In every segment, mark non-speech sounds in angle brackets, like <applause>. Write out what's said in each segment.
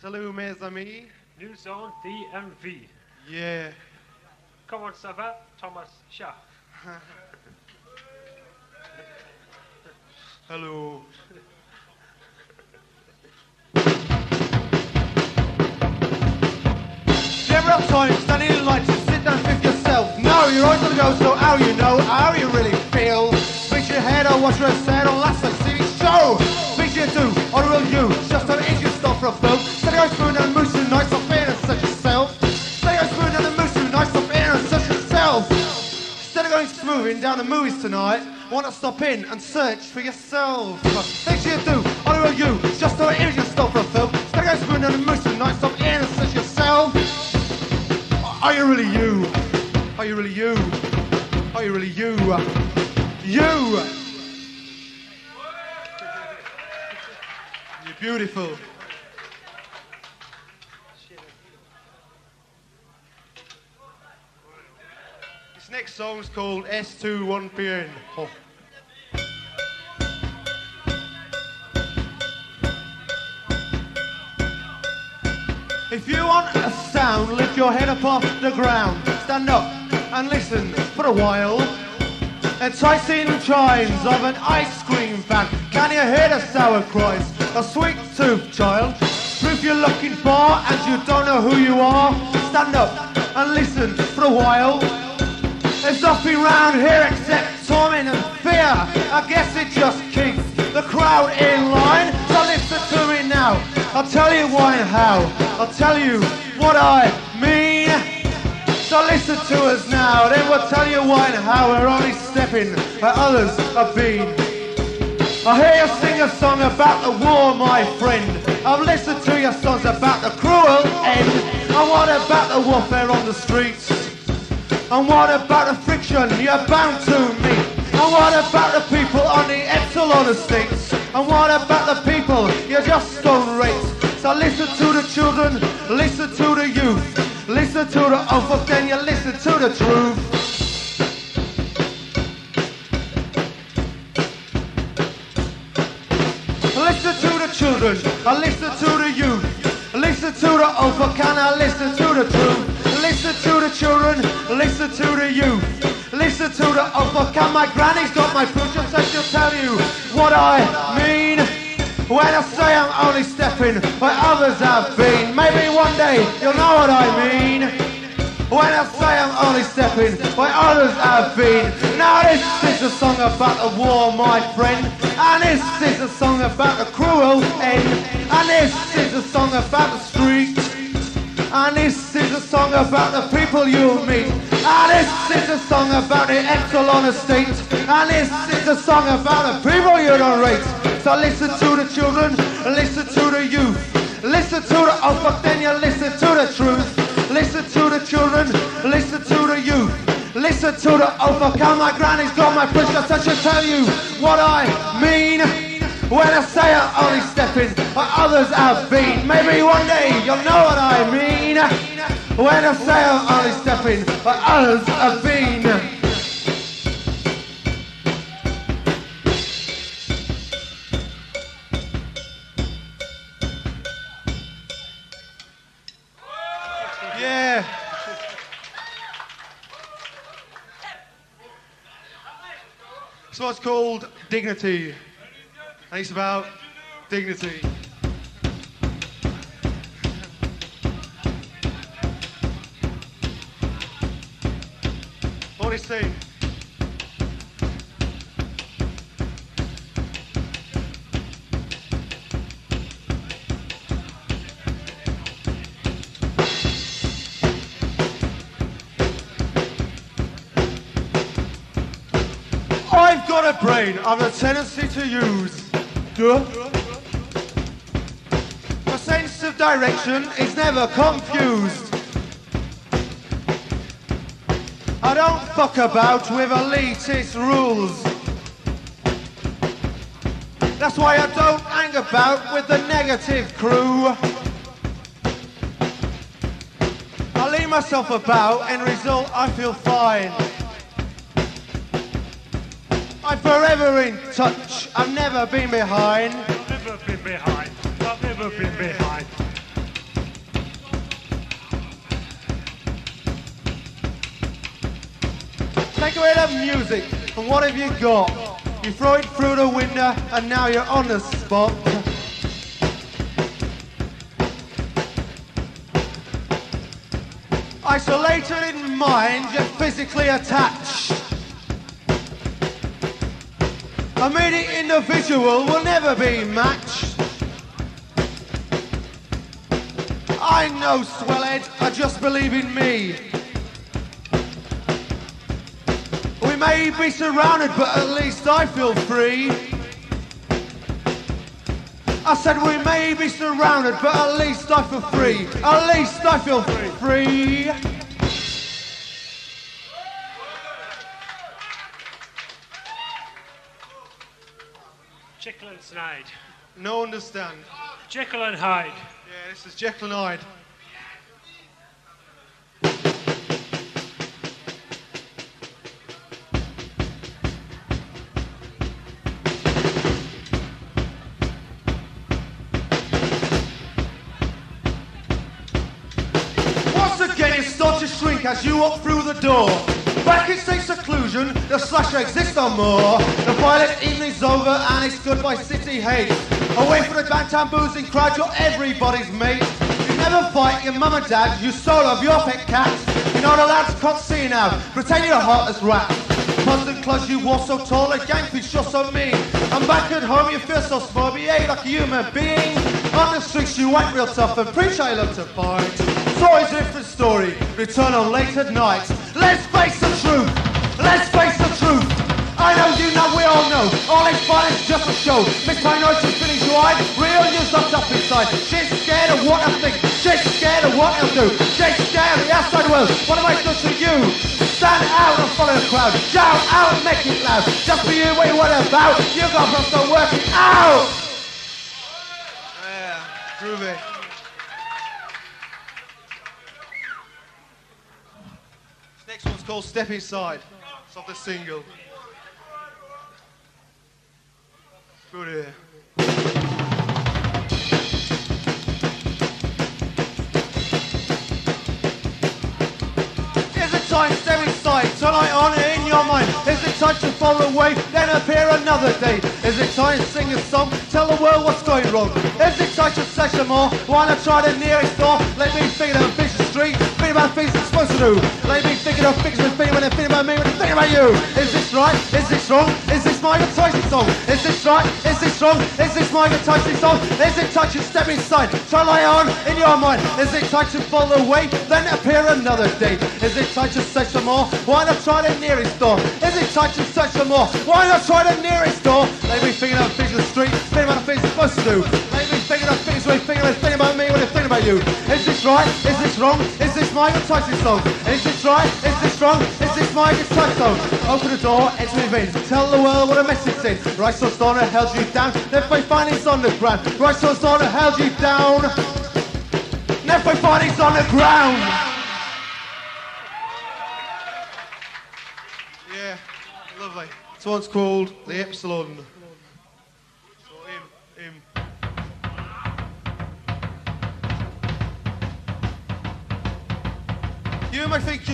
Salut mes amis. Nous on D&V. Yeah. Comment ça va, Thomas Shah? <laughs> Hello. You ever have time standing in line to sit down and think yourself? No, your eyes on the go, so how you know, how you really feel? Fix your head on what you have said on last night's TV show. Down the movies tonight, why not stop in and search for yourself? Things you do, a real you, just an English stuff for a film. Steady eye spoon a moose and nice up in and such yourself. Are you really you? Are you really you? Are you really you? You! You're beautiful. Song's called S21PN. Oh. If you want a sound, lift your head up off the ground. Stand up and listen for a while. Enticing chimes of an ice cream van. Can you hear the sour cries? A sweet tooth child. Proof you're looking for and you don't know who you are. Stand up and listen for a while. There's nothing round here except torment and fear. I guess it just keeps the crowd in line. So listen to me now. I'll tell you why and how. I'll tell you what I mean. So listen to us now. Then we'll tell you why and how we're only stepping where others have been. I hear you sing a song about the war, my friend. I've listened to your songs about the cruel end. And what about the warfare on the streets? And what about the friction you're bound to meet? And what about the people on the Epsilon estates? And what about the people you just don't rate? So listen to the children, listen to the youth, listen to the old then you listen to the truth. Listen to the children, I listen to the youth, listen to the old can I listen to the truth. Children, listen to the youth, listen to the old folk, and my granny's got my just so she'll tell you what I mean. When I say I'm only stepping where others have been, maybe one day you'll know what I mean. When I say I'm only stepping where others have been. Now this is a song about the war, my friend. And this is a song about the cruel end. And this is a song about the street. And this is a song about the people you'll meet. And this is a song about the Epsilon estate. And this is a song about the people you don't rate. So listen to the children, listen to the youth, listen to the old folk, then you listen to the truth. Listen to the children, listen to the youth, listen to the old folk. And my granny's got my push, I should tell you what I mean. When I say I'm only stepping where others have been, maybe one day you'll know what I mean. When I say I'm only stepping where others have been. This one's called Dignity. It's about dignity. Say? I've got a brain I've a tendency to use. My sense of direction is never confused. I don't fuck about with elitist rules. That's why I don't hang about with the negative crew. I leave myself about, and result, I feel fine. I'm forever in touch. I've never been behind. I've never been behind. I've never been behind. Take away the music, and what have you got? You throw it through the window, and now you're on the spot. Isolated in mind, yet physically attached. A meaty individual will never be matched. I know, Swellhead, I just believe in me. We may be surrounded, but at least I feel free. I said we may be surrounded, but at least I feel free. At least I feel free. Jekyll and Hyde. No understand. Jekyll and Hyde. Yeah, this is Jekyll and Hyde. Once again, you start to shrink as you walk through the door. Back in safe seclusion, the slasher exists no more. The violent evening's over and it's goodbye city hate. Away from the downtown boozing crowd, you're everybody's mate. You never fight your mum and dad, you soul of your pet cats. You know the lads can't see now, pretend you're hot as rat. Constant clothes you wore so tall, a gang feels just so mean. And back at home you feel so small, behave like a human being. On the streets you ain't real tough and preach I love to fight. It's always a different story, return on late at night. Let's face the truth, let's face the truth. I know you know, we all know, all this violence just a show. Miss and finish wide, real news locked up inside. She's scared of what I think, she's scared of what I'll do. She's scared of the outside world, what am I done to you? Stand out and follow the crowd, shout out and make it loud. Just for you, what you want about, you got to start working out. Yeah, groovy. Called Step Inside. It's off the single. Good here. It time step inside? Tonight on in your mind. Is it time to fall away? Then appear another day. Is it time to sing a song? Tell the world what's going wrong. Is it time to some more? Not try the nearest door? Let me think of Vision Street. Think about things I'm supposed to do. Let me think of things and think when they think about me when they think about you. Is this right? Is this wrong? Is this my enticing song? Is this right? Is this wrong? Is this my enticing song? Is it time to step inside? Try lie on in your mind. Is it time to fall away? Then appear another day. Is it time to search some more? Why not try the nearest door? Is it time to search some more? Why not try the nearest door? Let me think of things in the street. Think about the things I'm supposed to do. Let me think of things when they think when they think about me when they think about you. Is this right? Is this wrong? Is this my enticing song? Is this right? Is this wrong? Is this my enticing song? Open the door, the event. Tell the world what a message is. Right so Donna held you down. Left by findings on the ground. Right so Donna held you down. Left by on the ground. Yeah, lovely. This one's called The Epsilon.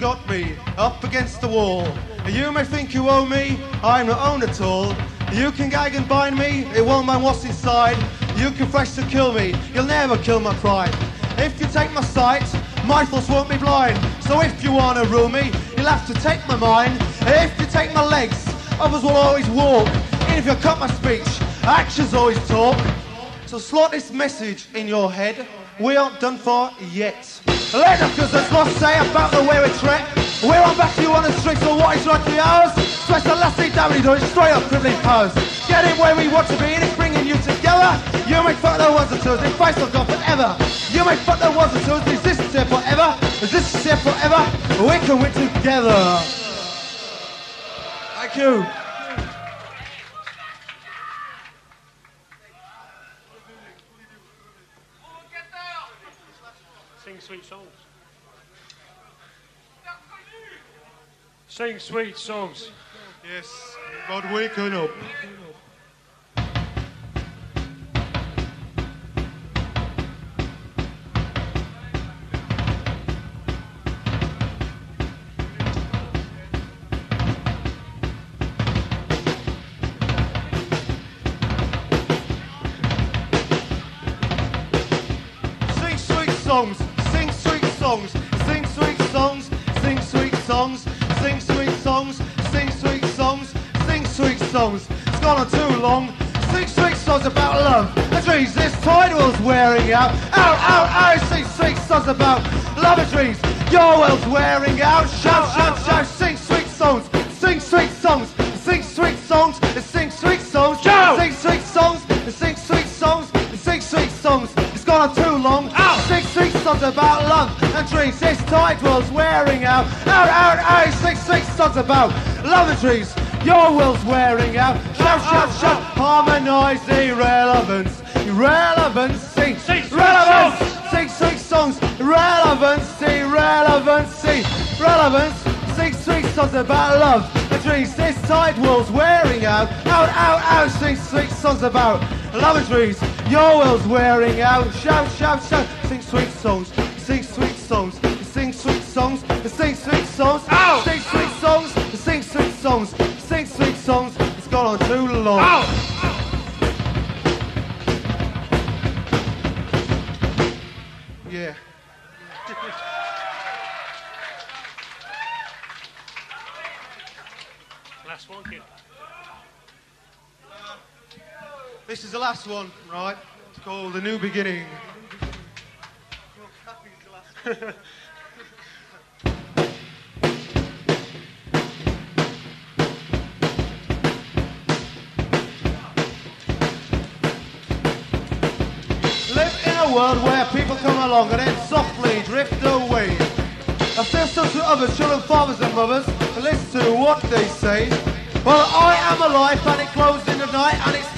Got me up against the wall. You may think you owe me, I'm not owned at all. You can gag and bind me, it won't mind what's inside. You can fresh to kill me, you'll never kill my pride. If you take my sight, my thoughts won't be blind. So if you wanna rule me, you'll have to take my mind. If you take my legs, others will always walk. If you cut my speech, actions always talk. So slot this message in your head. We aren't done for yet. Let us, cause there's lots to say about the way we tread. We're on back to you on the streets for what is rightfully ours. Stress the last down, doing straight up privilege powers. Get it where we want to be, and it's bringing you together. You make fuck the ones and twos, fight on God forever. You make fuck the ones and twos, resistance here forever. Resistance here forever. We can win together. Thank you. Sing sweet songs. Yes, God waking up. Sing sweet songs, sing sweet songs. It's gone on too long. Sing sweet songs about love. The dreams this title's wearing out. Out, out, out. Sing sweet songs about love and dreams. Your world's wearing out. Shout, shout, shout. Sing sweet songs. Sing sweet songs. Sing sweet songs. Sing sweet songs. Shout. Sing sweet songs. Sing sweet songs. Sing sweet songs. It's gone on too long. Out. Sing sweet songs about love and dreams. This title's wearing out. Out, out, out. Sing sweet songs about dreams. Your will's wearing out. Shout, shout, shout. Harmonise irrelevance. Irrelevance. Sing, sweet relevance. songs. Sing sweet songs. Relevance. Irrelevance. Relevance. Sing sweet songs about love and dreams. This tide world's wearing out. Out, out, out. Sing sweet songs about dreams. Your will's wearing out. Shout, shout, shout. Sing sweet songs. Sing sweet one, right? It's called The New Beginning. Live in a world where people come along and then softly drift away. Feel to others, children, fathers and mothers, and listen to what they say. Well, I am alive and it closed in the night and it spins on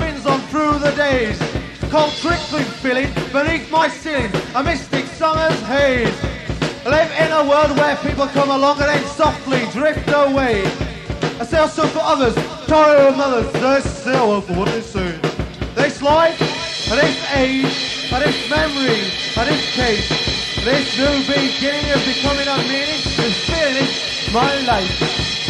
Cold trickling feeling beneath my ceiling, a mystic summer's haze. Live in a world where people come along and then softly drift away. I say also for others, tired mothers, they're still for what they say. This life, this age, this memory, this case, this new beginning of becoming a meaning, is feeling my life.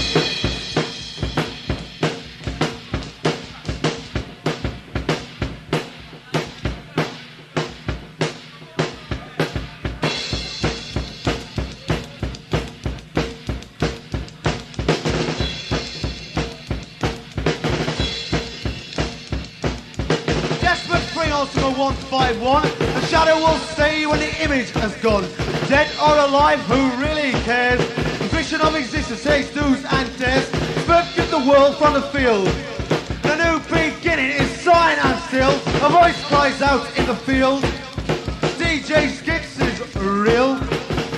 Ultima 151. The shadow will stay when the image has gone. Dead or alive, who really cares? The vision of existence takes do's and dares. Get the world from the field. The new beginning is signed and still. A voice cries out in the field. DJ Skits is real.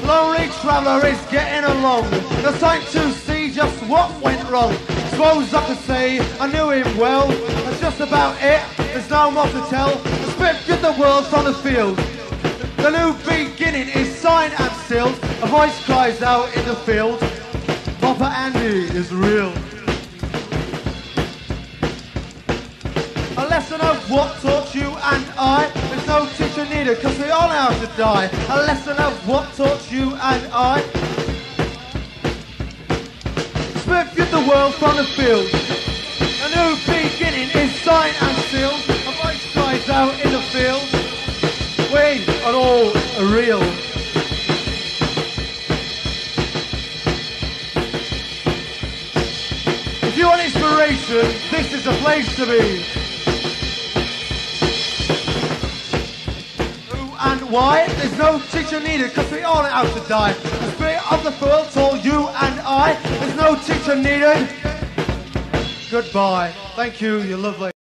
Lonely traveller is getting along. The time to see just what went wrong. Suppose I could say I knew him well. That's just about it. There's no more to tell. Get the world from the field. The new beginning is signed and sealed. A voice cries out in the field. Papa Andy is real. A lesson of what taught you and I. There's no teacher needed, cause we all know how to die. A lesson of what taught you and I. Get the world from the field. A new beginning is signed and sealed. A voice cries out real. If you want inspiration, this is the place to be. Who and why? There's no teacher needed because we all how to die. The spirit of the world told you and I. There's no teacher needed. Goodbye. Thank you. You're lovely.